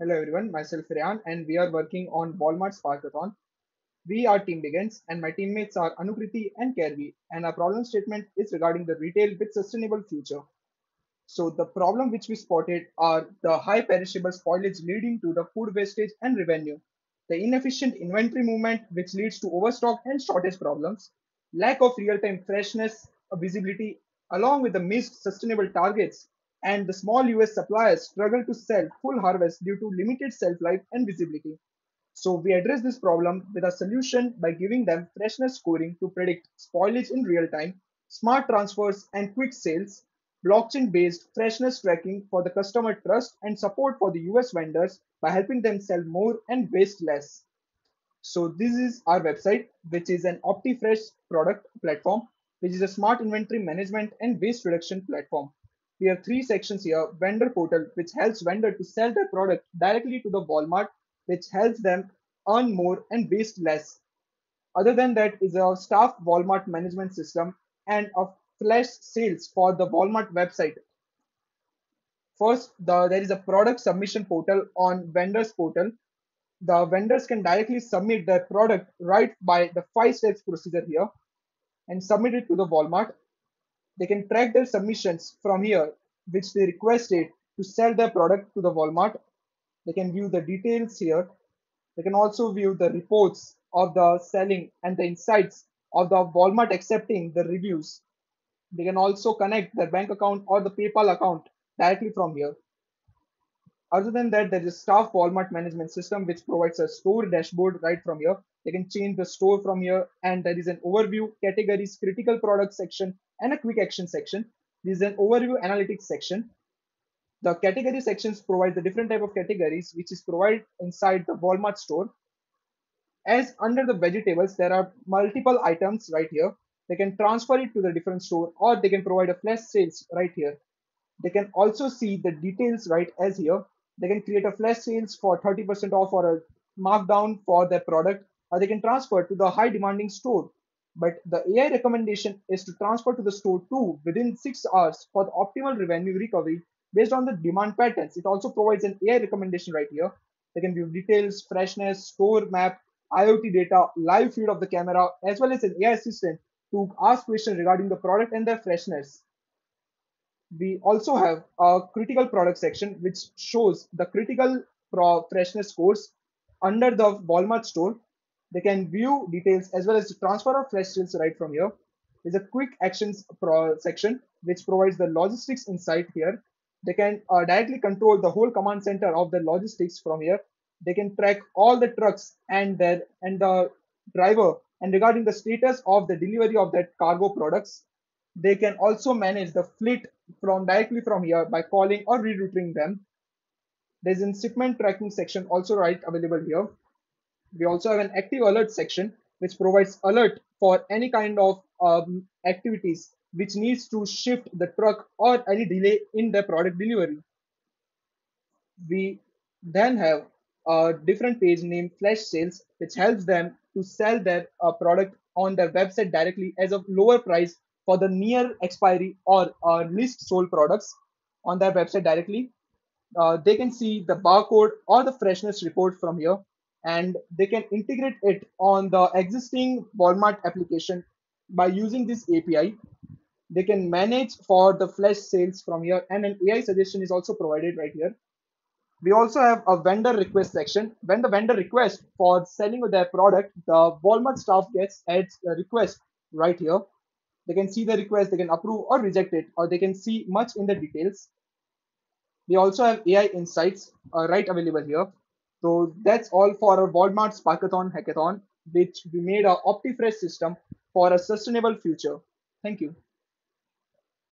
Hello everyone, myself Ryan and we are working on Walmart Sparkathon. We are Team Begins and my teammates are Anukriti and Kervi and our problem statement is regarding the retail with sustainable future. So the problem which we spotted are the high perishable spoilage leading to the food wastage and revenue, the inefficient inventory movement which leads to overstock and shortage problems, lack of real-time freshness, visibility, along with the missed sustainable targets and the small US suppliers struggle to sell full harvest due to limited shelf life and visibility. So we address this problem with a solution by giving them freshness scoring to predict spoilage in real time, smart transfers and quick sales, blockchain based freshness tracking for the customer trust and support for the US vendors by helping them sell more and waste less. So this is our website, which is an OptiFresh product platform, which is a smart inventory management and waste reduction platform we have three sections here vendor portal which helps vendor to sell their product directly to the walmart which helps them earn more and waste less. Other than that is a staff walmart management system and a flash sales for the walmart website. First the, there is a product submission portal on vendors portal. The vendors can directly submit their product right by the five steps procedure here and submit it to the walmart they can track their submissions from here, which they requested to sell their product to the Walmart. They can view the details here. They can also view the reports of the selling and the insights of the Walmart accepting the reviews. They can also connect their bank account or the PayPal account directly from here. Other than that, there is a staff Walmart management system which provides a store dashboard right from here. They can change the store from here and there is an overview, categories, critical product section and a quick action section. This is an overview analytics section. The category sections provide the different type of categories which is provided inside the Walmart store. As under the vegetables, there are multiple items right here. They can transfer it to the different store or they can provide a flash sales right here. They can also see the details right as here. They can create a flash sales for 30% off or a markdown for their product or they can transfer to the high demanding store but the AI recommendation is to transfer to the store too within 6 hours for the optimal revenue recovery based on the demand patterns. It also provides an AI recommendation right here. They can view details, freshness, store map, IoT data, live feed of the camera, as well as an AI assistant to ask questions regarding the product and their freshness. We also have a critical product section which shows the critical freshness scores under the Walmart store they can view details as well as transfer of fresh sales right from here. There's a quick actions section which provides the logistics insight here. They can uh, directly control the whole command center of the logistics from here. They can track all the trucks and their and the driver and regarding the status of the delivery of that cargo products. They can also manage the fleet from directly from here by calling or rerouting them. There's a shipment tracking section also right available here we also have an active alert section which provides alert for any kind of um, activities which needs to shift the truck or any delay in the product delivery. We then have a different page named Flash Sales, which helps them to sell their uh, product on their website directly as a lower price for the near expiry or uh, least sold products on their website directly. Uh, they can see the barcode or the freshness report from here and they can integrate it on the existing Walmart application by using this API. They can manage for the flash sales from here and an AI suggestion is also provided right here. We also have a vendor request section. When the vendor requests for selling their product, the Walmart staff gets a request right here. They can see the request, they can approve or reject it, or they can see much in the details. We also have AI insights uh, right available here. So that's all for our Walmart Sparkathon Hackathon, which we made our OptiFresh system for a sustainable future. Thank you.